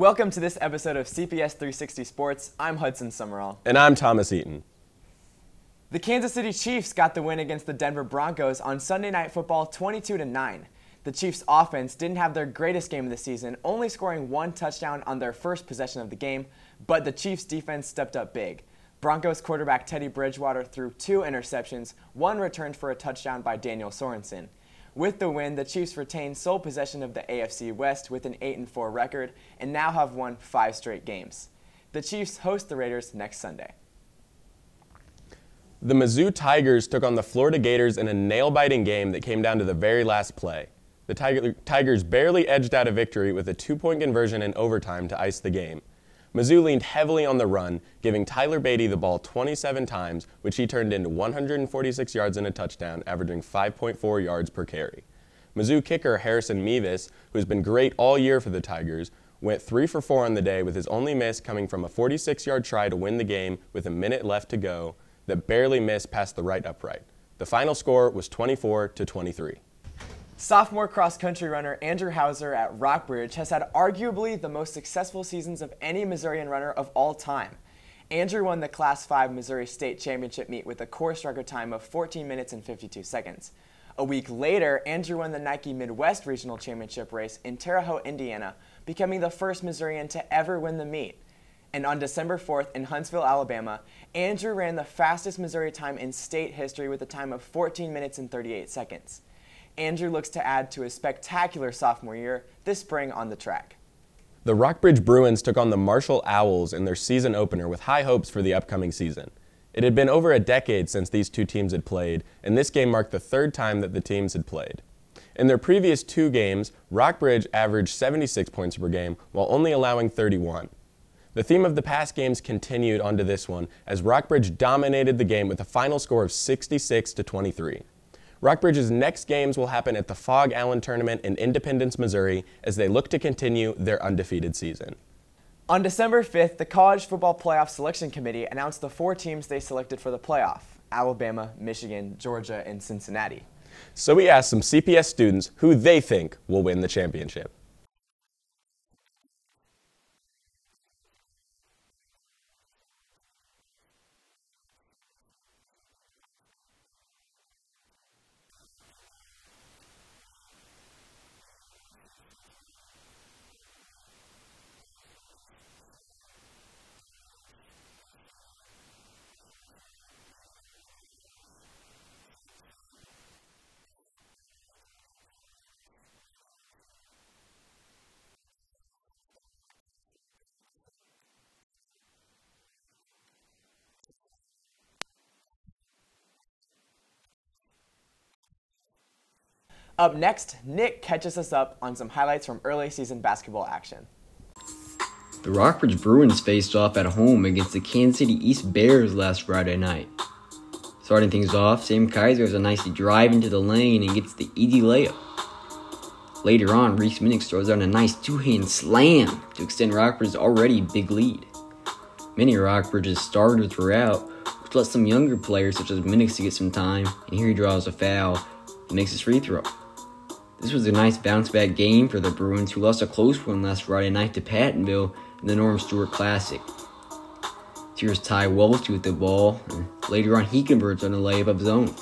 Welcome to this episode of CPS 360 Sports. I'm Hudson Summerall. And I'm Thomas Eaton. The Kansas City Chiefs got the win against the Denver Broncos on Sunday Night Football 22 to 9. The Chiefs offense didn't have their greatest game of the season, only scoring one touchdown on their first possession of the game, but the Chiefs defense stepped up big. Broncos quarterback Teddy Bridgewater threw two interceptions, one returned for a touchdown by Daniel Sorensen. With the win, the Chiefs retained sole possession of the AFC West with an 8-4 record and now have won five straight games. The Chiefs host the Raiders next Sunday. The Mizzou Tigers took on the Florida Gators in a nail-biting game that came down to the very last play. The Tiger Tigers barely edged out a victory with a two-point conversion in overtime to ice the game. Mizzou leaned heavily on the run, giving Tyler Badie the ball 27 times, which he turned into 146 yards and a touchdown, averaging 5.4 yards per carry. Mizzou kicker Harrison Mevis, who's been great all year for the Tigers, went 3 for 4 on the day with his only miss coming from a 46-yard try to win the game with a minute left to go that barely missed past the right upright. The final score was 24 to 23. Sophomore cross country runner Andrew Hauser at Rockbridge has had arguably the most successful seasons of any Missourian runner of all time. Andrew won the Class 5 Missouri State Championship meet with a course record time of 14 minutes and 52 seconds. A week later, Andrew won the Nike Midwest Regional Championship race in Terre Haute, Indiana, becoming the first Missourian to ever win the meet. And on December 4th in Huntsville, Alabama, Andrew ran the fastest Missouri time in state history with a time of 14 minutes and 38 seconds. Andrew looks to add to his spectacular sophomore year this spring on the track. The Rockbridge Bruins took on the Marshall Owls in their season opener with high hopes for the upcoming season. It had been over a decade since these two teams had played, and this game marked the third time that the teams had played. In their previous two games, Rockbridge averaged 76 points per game while only allowing 31. The theme of the past games continued onto this one as Rockbridge dominated the game with a final score of 66 to 23. Rockbridge's next games will happen at the Fog Allen Tournament in Independence, Missouri, as they look to continue their undefeated season. On December 5th, the College Football Playoff Selection Committee announced the four teams they selected for the playoff Alabama, Michigan, Georgia, and Cincinnati. So we asked some CPS students who they think will win the championship. Up next, Nick catches us up on some highlights from early season basketball action. The Rockbridge Bruins faced off at home against the Kansas City East Bears last Friday night. Starting things off, Sam Kaiser has a nice drive into the lane and gets the easy layup. Later on, Reese Minix throws down a nice two-hand slam to extend Rockbridge's already big lead. Many Rockbridge's starters were out, which lets some younger players such as Minix get some time, and here he draws a foul and makes his free throw. This was a nice bounce back game for the Bruins, who lost a close one last Friday night to Pattonville in the Norm Stewart Classic. Here's Ty Welch with the ball, and later on he converts on a layup of his own.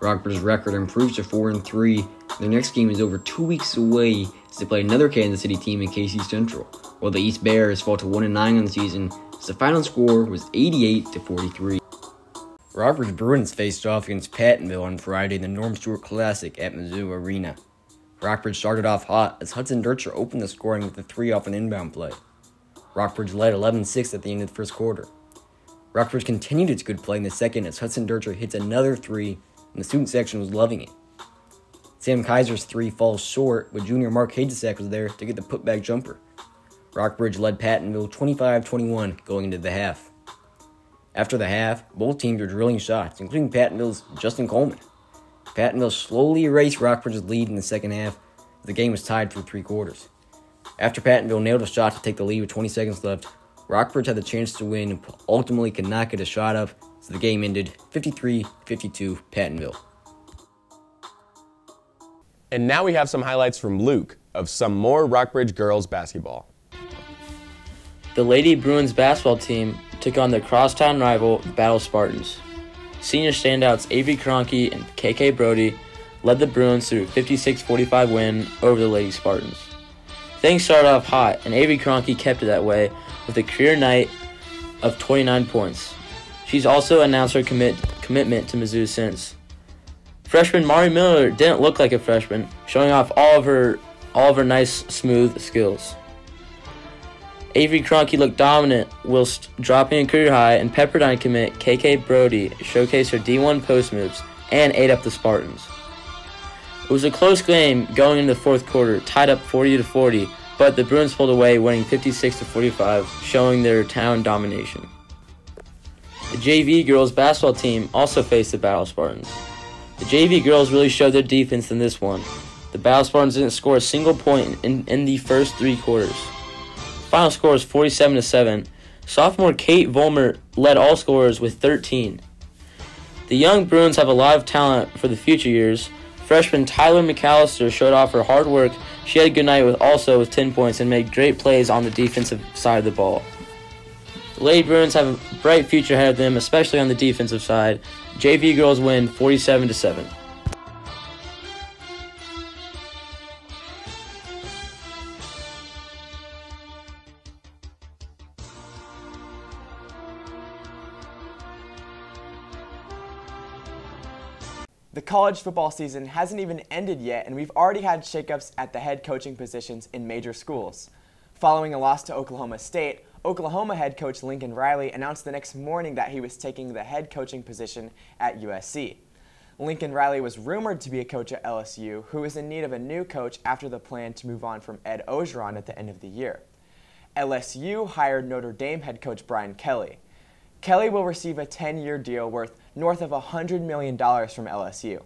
Rockford's record improves to 4 and 3. Their next game is over two weeks away as they play another Kansas City team in KC Central, while the East Bears fall to 1 and 9 on the season as the final score was 88 to 43. Rockbridge Bruins faced off against Pattonville on Friday in the Norm Stewart Classic at Mizzou Arena. Rockbridge started off hot as Hudson Dircher opened the scoring with a three off an inbound play. Rockbridge led 11 6 at the end of the first quarter. Rockbridge continued its good play in the second as Hudson Dircher hits another three, and the student section was loving it. Sam Kaiser's three falls short, but junior Mark Hagesack was there to get the putback jumper. Rockbridge led Pattonville 25 21 going into the half. After the half, both teams were drilling shots, including Pattonville's Justin Coleman. Pattonville slowly erased Rockbridge's lead in the second half. The game was tied through three quarters. After Pattonville nailed a shot to take the lead with 20 seconds left, Rockbridge had the chance to win, but ultimately could not get a shot up, so the game ended 53 52 Pattonville. And now we have some highlights from Luke of some more Rockbridge girls basketball. The Lady Bruins basketball team took on their crosstown rival, Battle Spartans. Senior standouts Avery Kroenke and KK Brody led the Bruins through a 56-45 win over the Lady Spartans. Things started off hot, and Avery Kroenke kept it that way with a career night of 29 points. She's also announced her commit, commitment to Mizzou since. Freshman Mari Miller didn't look like a freshman, showing off all of her all of her nice smooth skills. Avery Kroenke looked dominant whilst dropping a career high, and Pepperdine commit KK Brody showcased her D1 post moves and ate up the Spartans. It was a close game going into the fourth quarter, tied up 40 to 40, but the Bruins pulled away, winning 56 to 45, showing their town domination. The JV girls basketball team also faced the Battle Spartans. The JV girls really showed their defense in this one. The Battle Spartans didn't score a single point in, in the first three quarters. Final score was 47 to 7. Sophomore Kate Volmer led all scorers with 13. The young Bruins have a lot of talent for the future years. Freshman Tyler McAllister showed off her hard work. She had a good night with also with 10 points and made great plays on the defensive side of the ball. The Lady Bruins have a bright future ahead of them, especially on the defensive side. JV girls win 47 to 7. The college football season hasn't even ended yet, and we've already had shakeups at the head coaching positions in major schools. Following a loss to Oklahoma State, Oklahoma head coach Lincoln Riley announced the next morning that he was taking the head coaching position at USC. Lincoln Riley was rumored to be a coach at LSU, who is in need of a new coach after the plan to move on from Ed Orgeron at the end of the year. LSU hired Notre Dame head coach Brian Kelly. Kelly will receive a 10 year deal worth north of $100 million from LSU.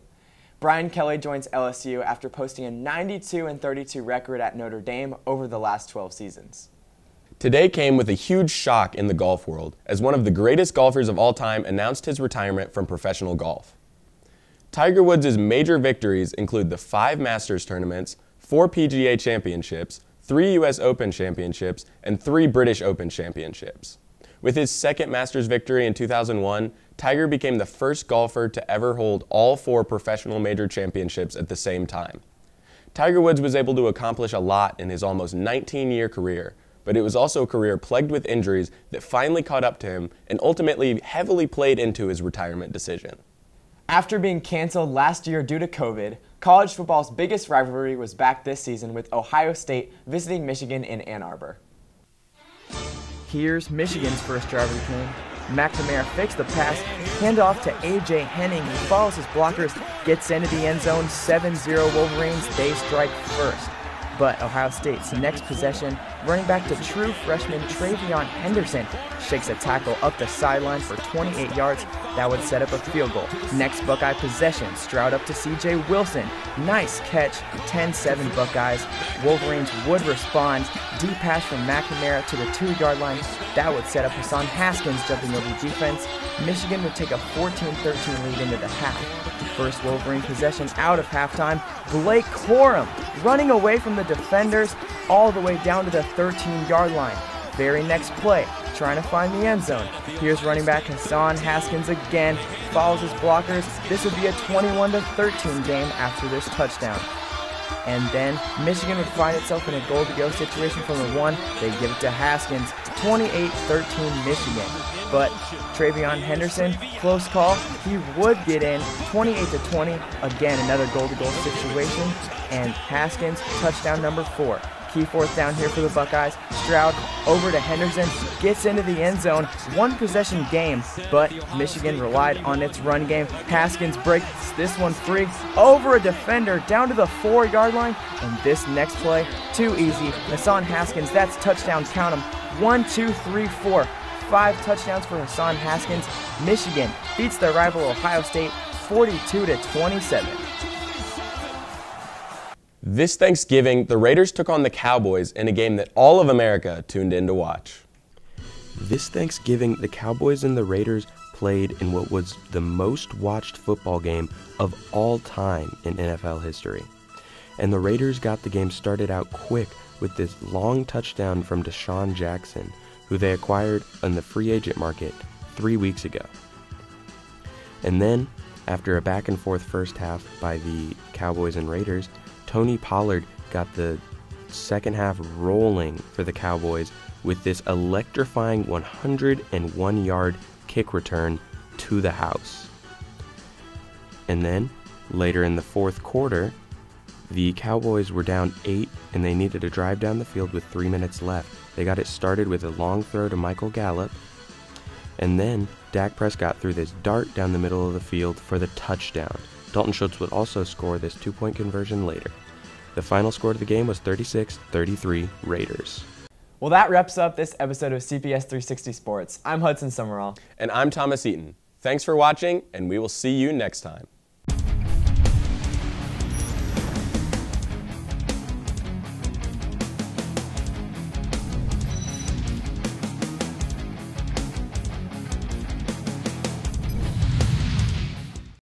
Brian Kelly joins LSU after posting a 92 and 32 record at Notre Dame over the last 12 seasons. Today came with a huge shock in the golf world as one of the greatest golfers of all time announced his retirement from professional golf. Tiger Woods' major victories include the five Masters tournaments, four PGA championships, three U.S. Open championships, and three British Open championships. With his second Masters victory in 2001, Tiger became the first golfer to ever hold all four professional major championships at the same time. Tiger Woods was able to accomplish a lot in his almost 19 year career, but it was also a career plagued with injuries that finally caught up to him and ultimately heavily played into his retirement decision. After being canceled last year due to COVID, college football's biggest rivalry was back this season with Ohio State visiting Michigan in Ann Arbor. Here's Michigan's first driver game. McNamara fakes the pass, handoff to A.J. Henning, who follows his blockers, gets into the end zone, 7-0 Wolverines, they strike first. But Ohio State's next possession, running back to true freshman TreVeyon Henderson, shakes a tackle up the sideline for 28 yards. That would set up a field goal. Next Buckeye possession, Stroud up to CJ Wilson. Nice catch, 10-7 Buckeyes. Wolverines would respond. Deep pass from McNamara to the two-yard line. That would set up Hassan Haskins jumping over defense. Michigan would take a 14-13 lead into the half. First Wolverine possession out of halftime. Blake Corum running away from the defenders all the way down to the 13-yard line. Very next play, trying to find the end zone. Here's running back Hassan Haskins again, follows his blockers. This would be a 21 13 game after this touchdown. And then Michigan would find itself in a goal to go situation from the one. They give it to Haskins, 28-13 Michigan. But TreVeyon Henderson, close call. He would get in 28 to 20. Again, another goal to goal situation. And Haskins, touchdown number four. Key fourth down here for the Buckeyes. Stroud over to Henderson, gets into the end zone. One possession game, but Michigan relied on its run game. Haskins breaks this one free over a defender down to the four yard line. And this next play, too easy. Hassan Haskins, that's touchdown. Count them. One, two, three, four. Five touchdowns for Hassan Haskins. Michigan beats their rival Ohio State 42 to 27. This Thanksgiving, the Raiders took on the Cowboys in a game that all of America tuned in to watch. This Thanksgiving, the Cowboys and the Raiders played in what was the most watched football game of all time in NFL history. And the Raiders got the game started out quick with this long touchdown from DeSean Jackson, who they acquired on the free agent market three weeks ago. And then, after a back and forth first half by the Cowboys and Raiders, Tony Pollard got the second half rolling for the Cowboys with this electrifying 101 yard kick return to the house. And then, later in the fourth quarter, the Cowboys were down eight and they needed to drive down the field with three minutes left. They got it started with a long throw to Michael Gallup. And then Dak Prescott threw this dart down the middle of the field for the touchdown. Dalton Schultz would also score this two point conversion later. The final score of the game was 36 33 Raiders. Well, that wraps up this episode of CPS 360 Sports. I'm Hudson Summerall. And I'm Thomas Eaton. Thanks for watching, and we will see you next time.